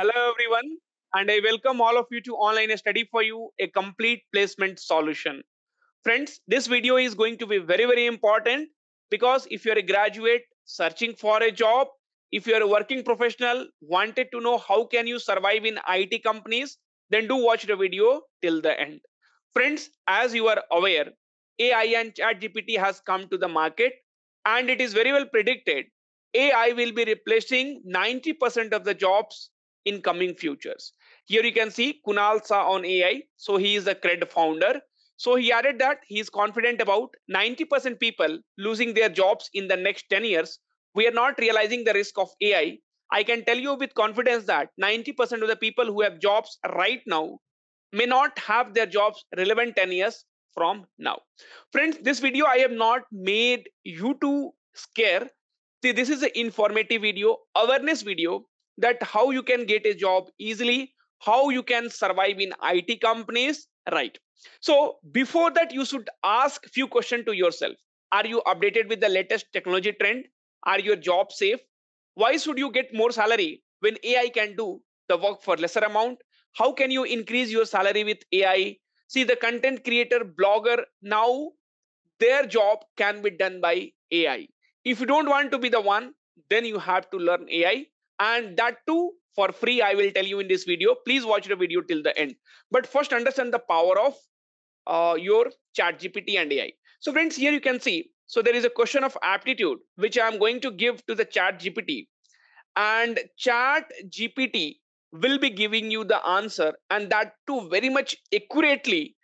Hello, everyone, and I welcome all of you to Online Study for You, a complete placement solution. Friends, this video is going to be very, very important because if you're a graduate searching for a job, if you're a working professional, wanted to know how can you survive in IT companies, then do watch the video till the end. Friends, as you are aware, AI and ChatGPT has come to the market and it is very well predicted AI will be replacing 90% of the jobs in coming futures. Here you can see Kunal Shah on AI. So he is a CRED founder. So he added that he is confident about 90% people losing their jobs in the next 10 years. We are not realizing the risk of AI. I can tell you with confidence that 90% of the people who have jobs right now may not have their jobs relevant 10 years from now. Friends, this video I have not made you to scare. See, this is an informative video, awareness video that how you can get a job easily, how you can survive in IT companies, right? So before that, you should ask few questions to yourself. Are you updated with the latest technology trend? Are your job safe? Why should you get more salary when AI can do the work for lesser amount? How can you increase your salary with AI? See the content creator, blogger, now their job can be done by AI. If you don't want to be the one, then you have to learn AI and that too for free i will tell you in this video. Please watch the video till the end. But first understand the power of uh, your chat gpt and ai so friends here you can see. So there is a question of aptitude which i am going to give to the chat gpt and chat gpt will be giving you the answer and that too very much accurately.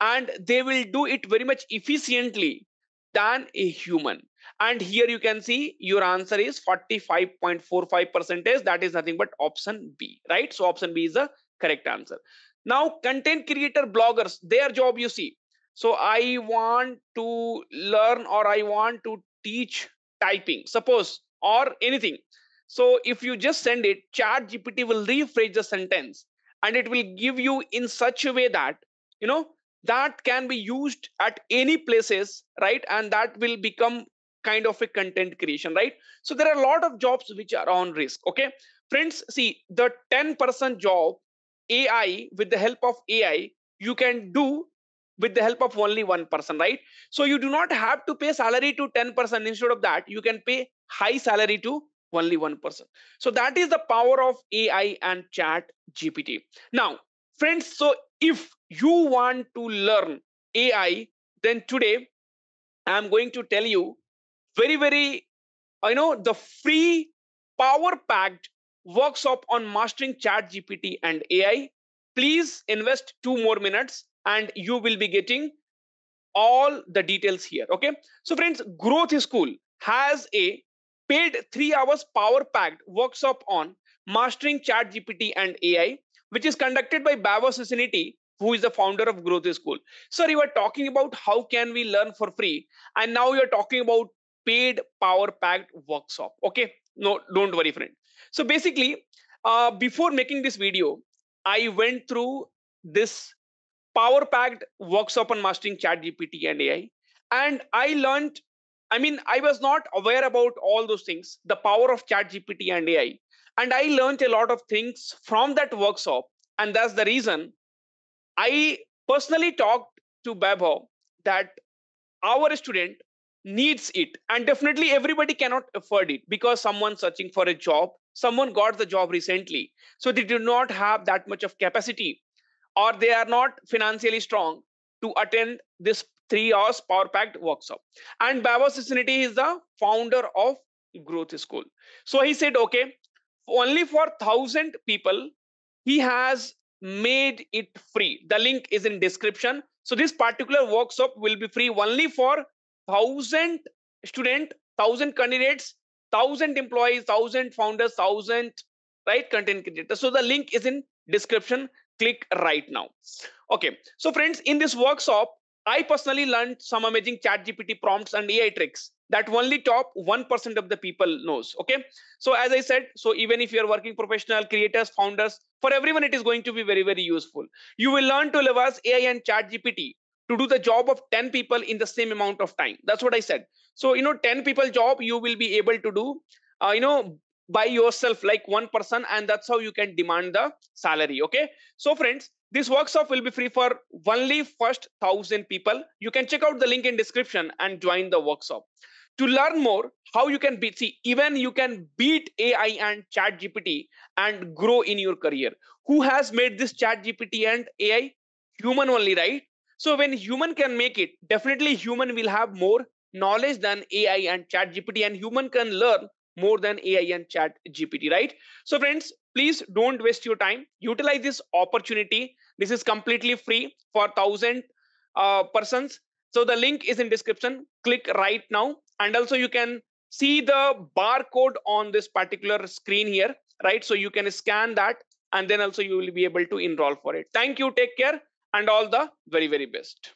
And they will do it very much efficiently than a human and here you can see your answer is 45.45 percentage that is nothing but option b right? So option b is the correct answer. Now content creator bloggers their job you see. So i want to learn or i want to teach typing suppose or anything. So if you just send it chat gpt will rephrase the sentence and it will give you in such a way that you know that can be used at any places right? And that will become kind of a content creation right? So there are a lot of jobs which are on risk okay? Friends see the 10% job ai with the help of ai you can do with the help of only one person right? So you do not have to pay salary to 10% instead of that you can pay high salary to only one person so that is the power of ai and chat gpt now friends so if you want to learn ai then today i am going to tell you very very i know the free power packed workshop on mastering chat gpt and ai please invest two more minutes and you will be getting all the details here okay so friends growth school has a paid 3 hours power packed workshop on mastering chat gpt and ai which is conducted by Vaibhav Sisinty, who is the founder of Growth School. Sir, you were talking about how can we learn for free, and now you're talking about paid power packed workshop. Okay? No don't worry friend. So basically uh, before making this video i went through this power packed workshop on mastering chat gpt and ai and i learned i mean i was not aware about all those things the power of chat gpt and ai and i learned a lot of things from that workshop and that's the reason i personally talked to Vaibhav that our student needs it. And definitely everybody cannot afford it because someone searching for a job someone got the job recently. So they do not have that much of capacity or they are not financially strong to attend this three hours power packed workshop. And Vaibhav Sisinty is the founder of growth school. So he said okay only for thousand people he has made it free. The link is in description. So this particular workshop will be free only for thousand student, thousand candidates, thousand employees, thousand founders, thousand right content creators. So the link is in description. Click right now. Okay. So friends, in this workshop, I personally learned some amazing chat GPT prompts and AI tricks that only top 1% of the people knows. Okay. So as I said, so even if you're working professional, creators, founders, for everyone, it is going to be very, very useful. You will learn to leverage AI and chat GPT to do the job of 10 people in the same amount of time. That's what i said. So you know 10 people job you will be able to do uh, you know by yourself like one person and that's how you can demand the salary okay? So friends this workshop will be free for only first thousand people. You can check out the link in description and join the workshop. To learn more how you can beat see even you can beat ai and chat gpt and grow in your career. Who has made this chat gpt and ai human only right so when human can make it definitely human will have more knowledge than ai and chat gpt and human can learn more than ai and chat gpt right? So friends please don't waste your time. Utilize this opportunity. This is completely free for 1000 uh, persons. So the link is in description. Click right now. And also you can see the barcode on this particular screen here right? So you can scan that and then also you will be able to enroll for it. Thank you. Take care and all the very very best